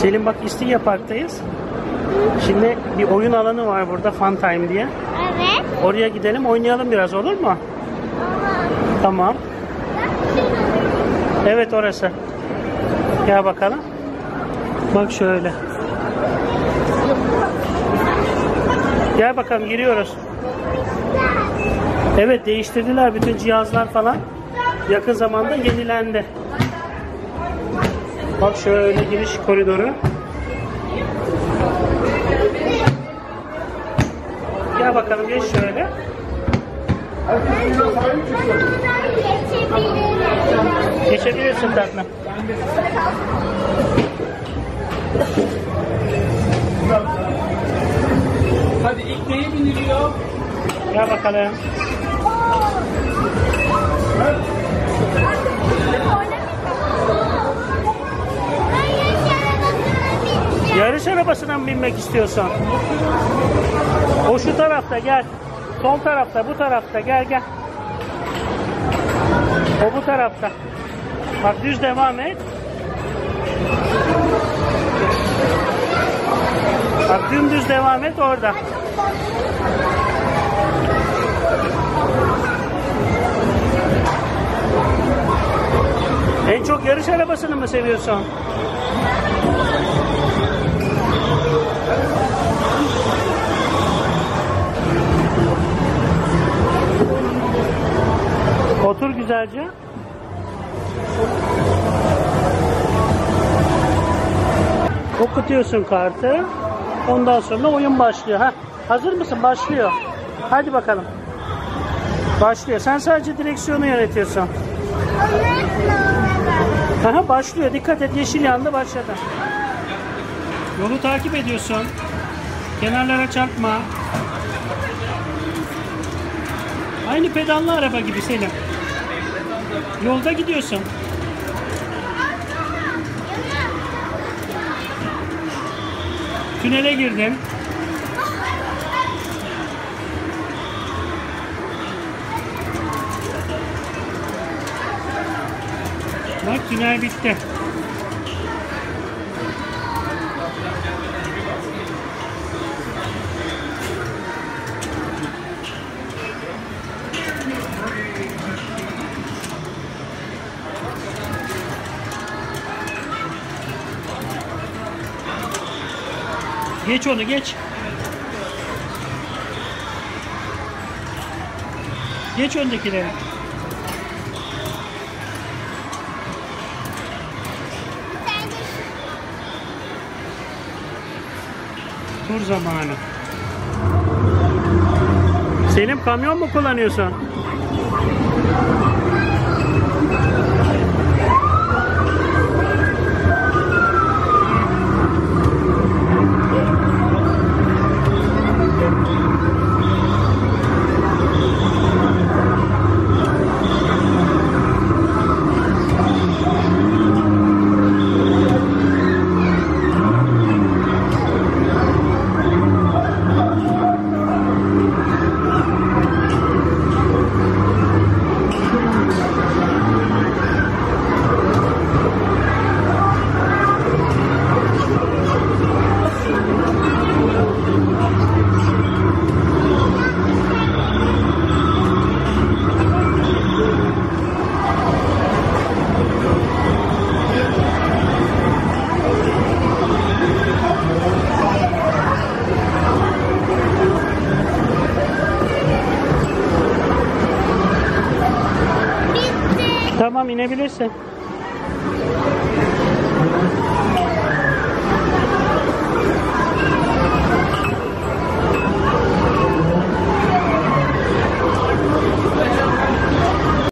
Selim bak İstinye Park'tayız. Şimdi bir oyun alanı var burada Fun Time diye. Evet. Oraya gidelim oynayalım biraz olur mu? Tamam. Evet orası. Gel bakalım. Bak şöyle. Gel bakalım giriyoruz. Evet değiştirdiler bütün cihazlar falan. Yakın zamanda yenilendi. Bak şöyle giriş koridoru. Gel bakalım geç şöyle. Geçebilirsin tatlım. Hadi ilk neye biniliyor? Gel bakalım. Yarış arabasına mı binmek istiyorsun? O şu tarafta gel. Sol tarafta, bu tarafta gel gel. O bu tarafta. Bak düz devam et. Bak dümdüz devam et orada. En çok yarış arabasını mı seviyorsun? Otur güzelce. Okutuyorsun kartı. Ondan sonra oyun başlıyor. Ha, hazır mısın? Başlıyor. Hadi bakalım. Başlıyor. Sen sadece direksiyonu yönetiyorsun. Aha, başlıyor. Dikkat et. Yeşil yandı. Başladı. Yolu takip ediyorsun. Kenarlara çarpma. Aynı pedallı araba gibi Selim. Yolda gidiyorsun. Tünele girdin. Bak tünel bitti. Geç onu geç. Geç öndekileri. Tur zamanı. Selim kamyon mu kullanıyorsun? Tamam inebilirsin.